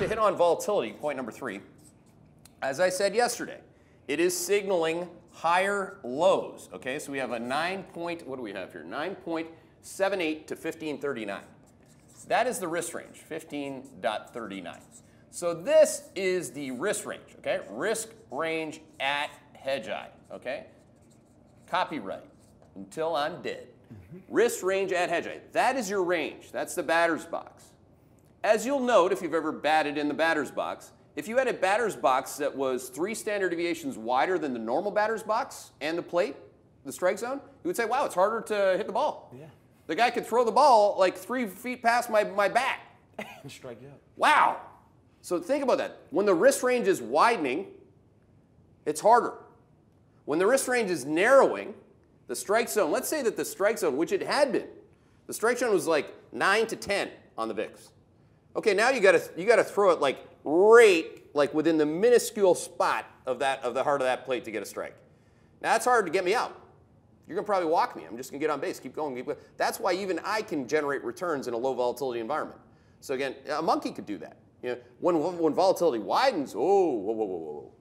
to hit on volatility, point number three, as I said yesterday, it is signaling higher lows. Okay, so we have a 9 point, what do we have here? 9.78 to 1539. That is the risk range, 15.39. So this is the risk range, okay? Risk range at hedge Hedgeye, okay? Copyright until I'm dead. Mm-hmm. Risk range at hedge Hedgeye. That is your range. That's the batter's box. As you'll note, if you've ever batted in the batter's box, if you had a batter's box that was three standard deviations wider than the normal batter's box and the plate, the strike zone, you would say, wow, it's harder to hit the ball. Yeah. The guy could throw the ball like three feet past my, my bat. And strike you out. Wow. So think about that. When the risk range is widening, it's harder. When the risk range is narrowing, the strike zone, let's say that the strike zone, which it had been, the strike zone was like 9 to 10 on the VIX. Okay, now you gotta you gotta throw it like right like within the minuscule spot of that of the heart of that plate to get a strike. Now that's hard to get me out. You're gonna probably walk me. I'm just gonna get on base, keep going, keep going. That's why even I can generate returns in a low volatility environment. So again, a monkey could do that. You know, when when volatility widens, oh, whoa, whoa, whoa, whoa, whoa.